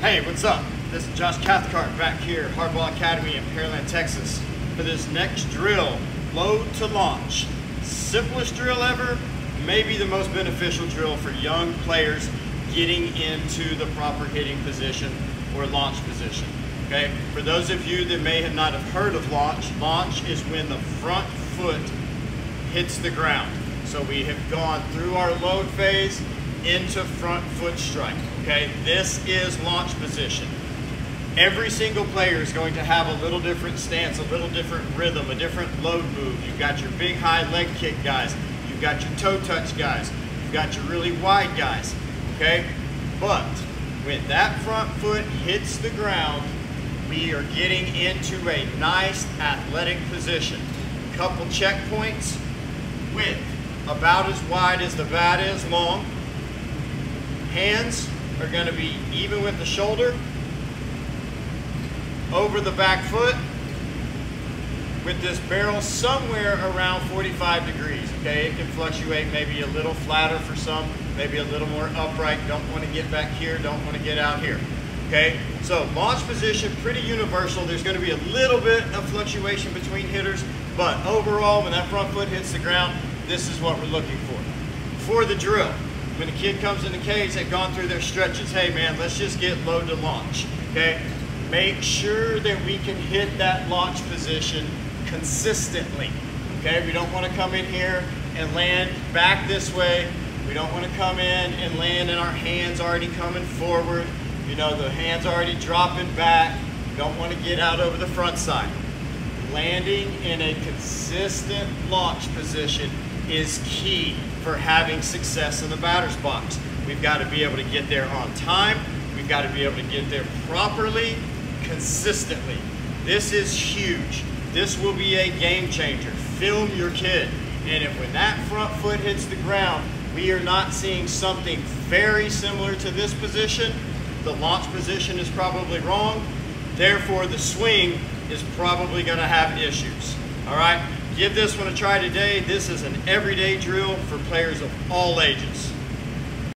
Hey, what's up? This is Josh Cathcart back here at Hardball Academy in Pearland, Texas for this next drill, load to launch. Simplest drill ever, maybe the most beneficial drill for young players getting into the proper hitting position or launch position. Okay, for those of you that may have not have heard of launch, launch is when the front foot hits the ground. So we have gone through our load phase into front foot strike. Okay, this is launch position. Every single player is going to have a little different stance, a little different rhythm, a different load move. You've got your big high leg kick guys. You've got your toe touch guys. You've got your really wide guys. Okay, but when that front foot hits the ground, we are getting into a nice athletic position. Couple checkpoints, width about as wide as the bat is long. Hands are going to be even with the shoulder, over the back foot, with this barrel somewhere around 45 degrees, okay? It can fluctuate maybe a little flatter for some, maybe a little more upright. Don't want to get back here, don't want to get out here, okay? So launch position, pretty universal. There's going to be a little bit of fluctuation between hitters, but overall, when that front foot hits the ground, this is what we're looking for. For the drill, when the kid comes in the cage, they've gone through their stretches. Hey man, let's just get load to launch, okay? Make sure that we can hit that launch position consistently, okay? We don't wanna come in here and land back this way. We don't wanna come in and land and our hands already coming forward. You know, the hands already dropping back. We don't wanna get out over the front side. Landing in a consistent launch position is key for having success in the batter's box. We've got to be able to get there on time. We've got to be able to get there properly, consistently. This is huge. This will be a game changer. Film your kid. And if when that front foot hits the ground, we are not seeing something very similar to this position, the launch position is probably wrong. Therefore, the swing is probably going to have issues. All right? Give this one a try today. This is an everyday drill for players of all ages.